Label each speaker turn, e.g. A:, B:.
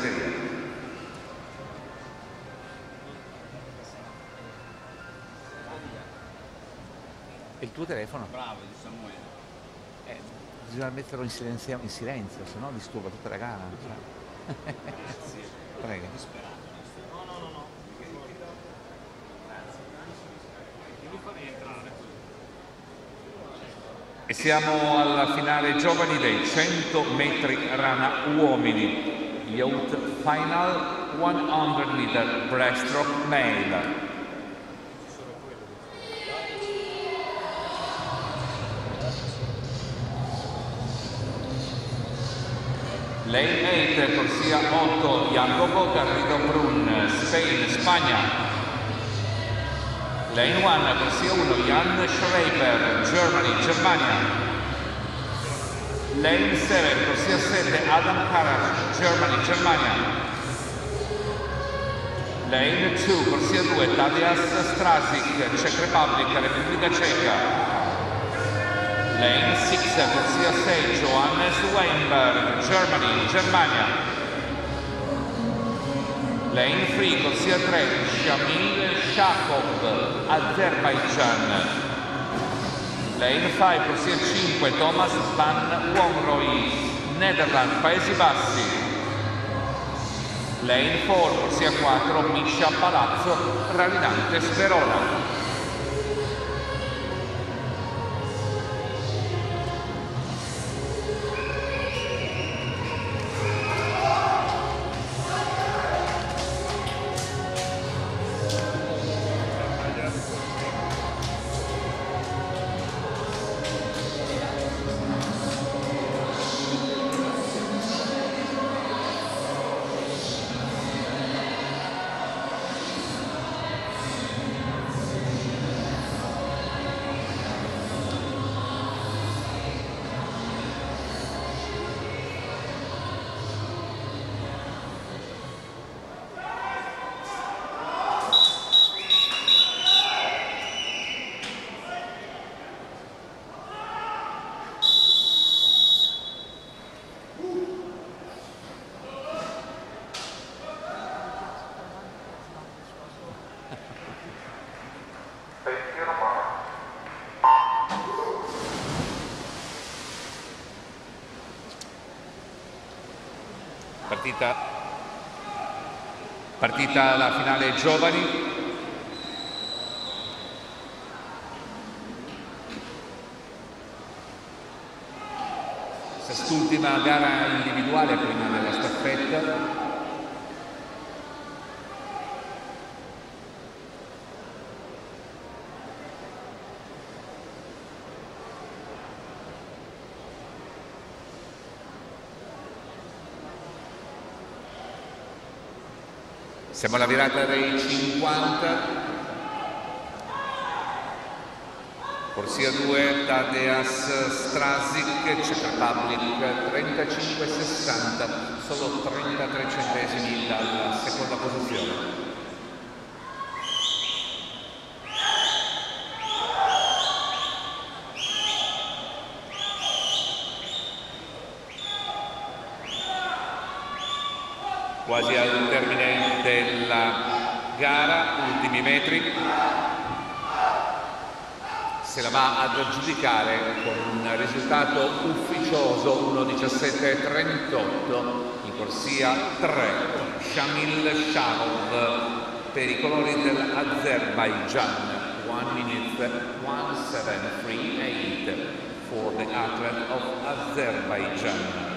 A: segreteria.
B: il tuo telefono?
C: Bravo di Samuele.
B: Eh, bisogna metterlo in silenzio, in silenzio se no disturba tutta la gara. Cioè. Prego.
C: No, no, no, no. Grazie. Mi fa rientrare.
A: E siamo alla finale giovani dei 100 metri rana uomini. Youth Final 100 meter breaststroke male. Lane 8, corsia 8, Jacopo Garrido Brun, Spain, Spagna. Lane 1, corsia 1, Jan Schreiber, Germany, Germania. Lane 7, corsia 7, Adam Karas, Germany, Germania. Lane 2, corsia 2, Tadeusz Strasic, Czech Republic, Repubblica Ceca. Lane 6, corsia 6, Johannes Weinberg, Germany, Germania. Lane 3, corsia 3, Shamil Shakov, Azerbaijan. Lane 5, corsia 5, Thomas Van Womroy, Netherlands, Paesi Bassi. Lane 4, corsia 4, Misha Palazzo, Ralinante Sperona. Partita, partita la finale giovani. Quest'ultima gara individuale prima della staffetta. Siamo alla virata dei 50. Corsia 2, Tadeusz Strasic, Czech Republic 35-60, solo 33 centesimi dalla seconda posizione. quasi al termine della gara, ultimi metri, se la va ad aggiudicare con un risultato ufficioso 1.17.38 in corsia 3 Shamil Sharov per i colori dell'Azerbaijan 1 minute 1738 for the athlete of Azerbaijan